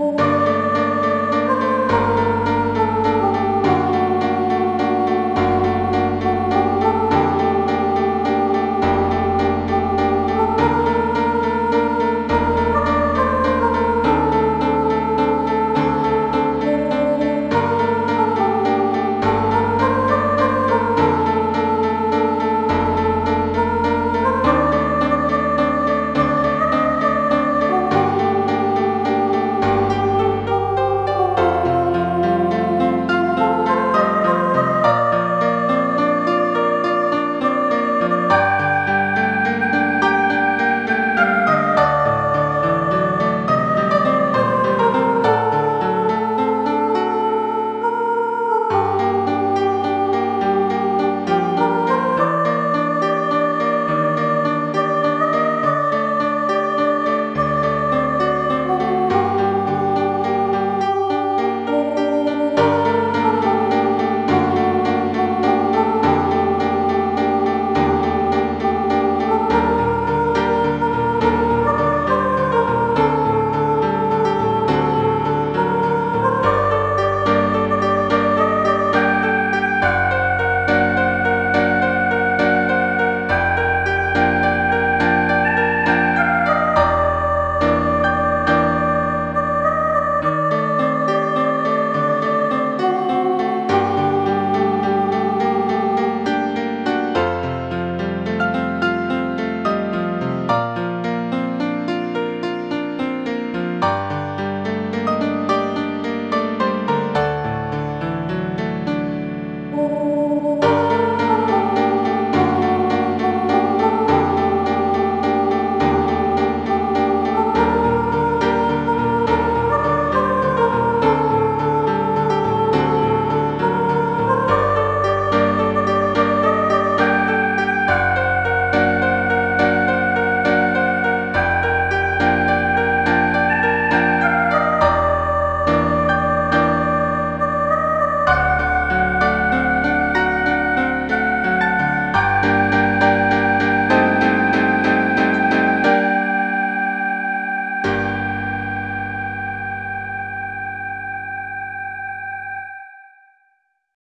oh.